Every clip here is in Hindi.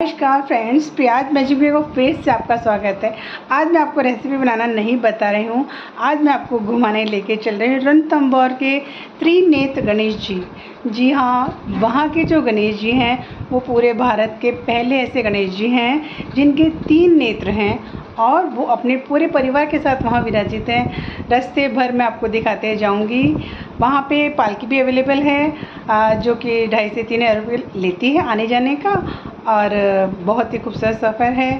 नमस्कार फ्रेंड्स, प्याज मैजिक को फेस से आपका स्वागत है। आज मैं आपको रेसिपी बनाना नहीं बता रही हूँ। आज मैं आपको घुमाने लेके चल रही हूँ रणथम्बौर के त्रिनेत्र गणेश जी। जी हाँ वहाँ के जो गणेश जी हैं, वो पूरे भारत के पहले ऐसे गणेश जी हैं, जिनके तीन नेत्र हैं और वो अपने पूरे परिवार के साथ वहाँ विराजित हैं। रास्ते भर मैं आपको दिखाते जाऊँगी। वहाँ पे पालकी भी अवेलेबल है जो कि ढाई से तीन हज़ार रुपये लेती है आने जाने का। और बहुत ही खूबसूरत सफ़र है।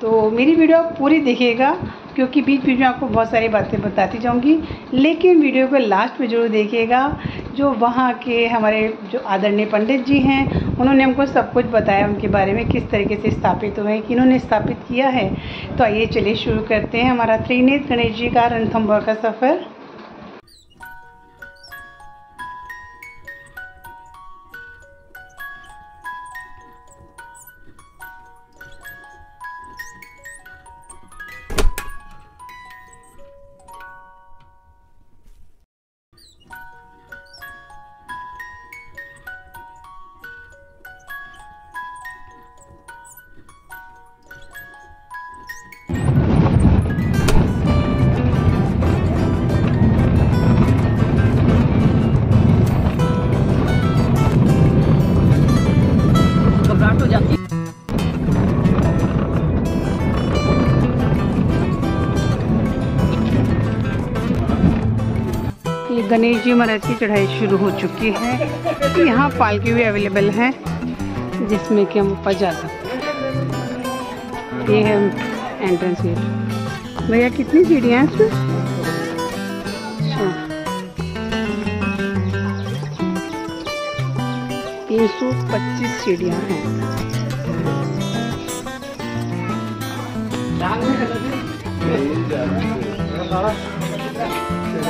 तो मेरी वीडियो आप पूरी देखिएगा, क्योंकि बीच बीच में आपको बहुत सारी बातें बताती जाऊँगी। लेकिन वीडियो को लास्ट में ज़रूर देखिएगा, जो वहाँ के हमारे जो आदरणीय पंडित जी हैं, उन्होंने हमको सब कुछ बताया, उनके बारे में किस तरीके से स्थापित हुए हैं किन्होंने स्थापित किया है। तो आइए चलिए शुरू करते हैं हमारा त्रिनेत्र गणेश जी का रणथम्बोर का सफ़र। गणेश जी महाराज की चढ़ाई शुरू हो चुकी है। यहाँ पालकी भी अवेलेबल है, जिसमें कि हम ऊपर जा सकते हैं। ये है एंट्रेंस गेट भैया, कितनी सीढ़ियाँ हैं इसमें? अच्छा। तीन सौ पच्चीस सीढ़ियाँ हैं।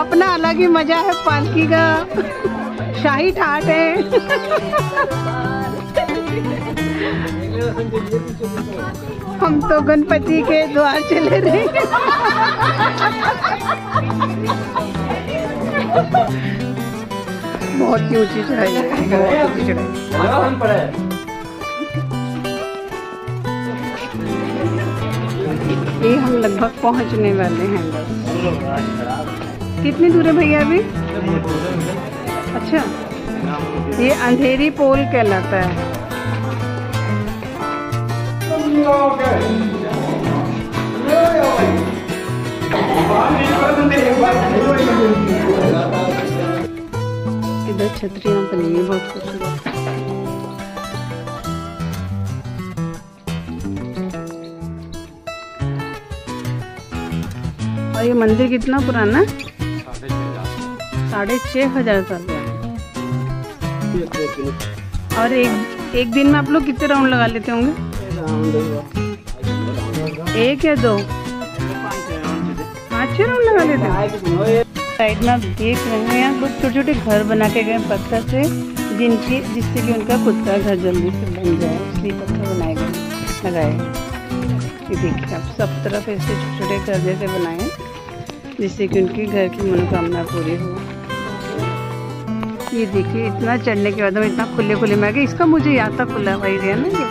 अपना अलग ही मज़ा है, पालकी का। शाही ठाट है। हम तो गणपति के द्वार चले रहे बहुत ही ऊँची चढ़ाई चढ़ाई। ये हम लगभग पहुँचने वाले हैं। बस कितनी दूर है भैया अभी? अच्छा ये अंधेरी पोल कहलाता है। इधर छतरियाँ बनी है, बहुत खूबसूरत और ये मंदिर कितना पुराना साढ़े छः हज़ार साल का और एक एक दिन में आप लोग कितने राउंड लगा लेते होंगे? एक या दो? पाँच छः राउंड लगा लेते हैं। साइड में आप देख रहे हैं यहाँ कुछ छोटे छोटे घर बना के गए पत्थर से, जिनकी, जिससे कि उनका खुद का घर जल्दी से बन जाए, इसलिए पत्थर बनाए गए, लगाए। ये देखिए, आप सब तरफ़ ऐसे छोटे छोटे घर जैसे बनाए जिससे कि उनकी घर की मनोकामना पूरी हो। ये देखिए, इतना चढ़ने के बाद में इतना खुले खुले में आ इसका मुझे याद था खुला हुआ एरिया ना ये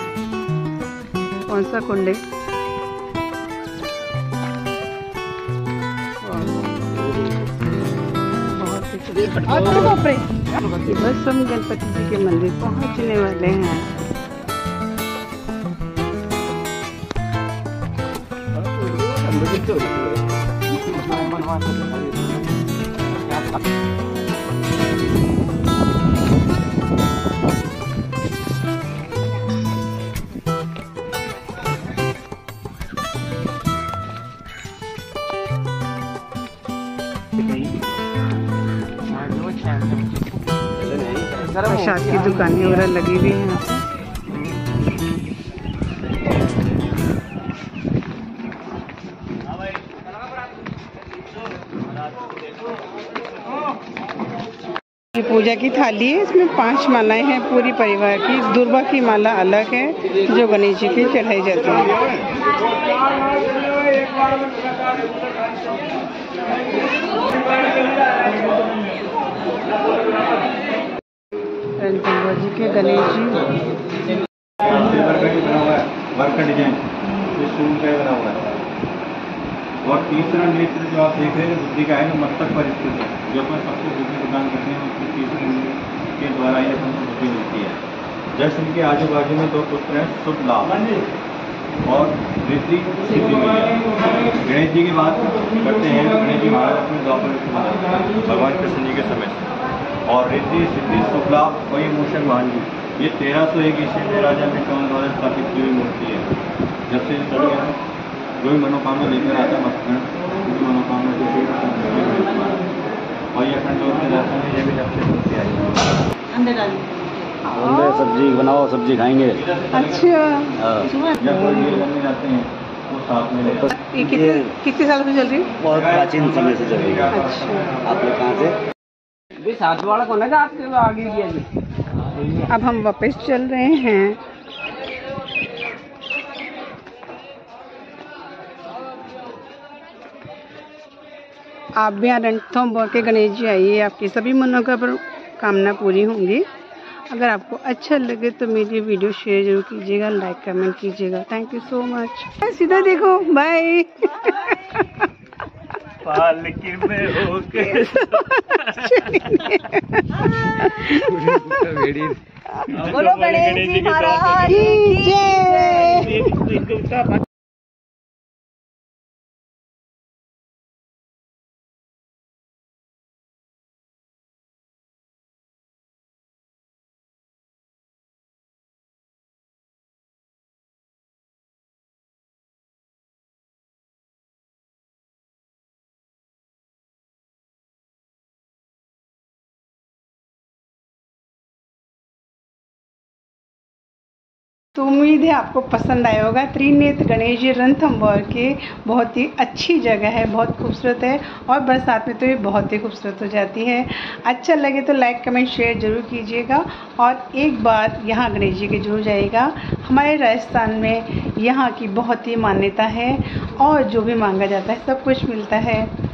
कौन सा कुंडे? बस हम गणपति जी के मंदिर पहुँचने वाले हैं। Thank you. प्रसाद की दुकानें वगैरह लगी हुई हैं। पूजा की थाली है, इसमें पाँच मालाएँ हैं, पूरी परिवार की। दुर्गा की माला अलग है, जो गणेश जी की चढ़ाई जाती है। गणेश जी। का का का और तीसरा नेत्र जो आप देख रहे हैं, बुद्धि का है, वो मस्तक पर स्थित है। जो अपन सबको बुद्धि प्रदान करते हैं, उसकी तीसरे के द्वारा ही अपन को बुद्धि मिलती है। जस्ट इनके आजू बाजू में दो पुत्र हैं, शुभ लाभ। और सिद्धि गणेश जी की बात करते हैं गणेश जी महाराज अपने द्वापर भगवान कृष्ण जी के समय और रिद्धि सिद्धि शुक्ला वही मूषक वाहन ये तेरह सौ एक ईस्वी में राजा विक्रम द्वारा स्थापित की हुई मूर्ति है। जब से चल गया जो भी मनोकामना लेकर आता है मस्तकरण उनकी मनोकामना जो है। और ये अखंड दौर में रहता है ये भी जब से मूर्ति आई है। सब्ज़ी बनाओ सब्ज़ी खाएँगे। अच्छा। हाँ। हैं ये कितने कितने साल से चल रही है? बहुत प्राचीन समय से चल रही है। अच्छा। आप लोग कहाँ से? अब हम वापस चल रहे हैं। आप भी यहाँ रणथंभौर के गणेश जी आइए, आपकी सभी मनोकामना पूरी होंगी। अगर आपको अच्छा लगे तो मेरी वीडियो शेयर ज़रूर कीजिएगा, लाइक, कमेंट कीजिएगा। थैंक यू सो मच सीधा देखो बाय पालकी में होके बोलो गणेश जी महाराज तो उम्मीद है आपको पसंद आया होगा। त्रिनेत्र गणेश जी रणथंभौर के बहुत ही अच्छी जगह है, बहुत खूबसूरत है और बरसात में तो ये बहुत ही खूबसूरत हो जाती है। अच्छा लगे तो लाइक कमेंट शेयर ज़रूर कीजिएगा और एक बार यहाँ गणेश जी के ज़रूर जाइएगा। हमारे राजस्थान में यहाँ की बहुत ही मान्यता है और जो भी मांगा जाता है सब कुछ मिलता है।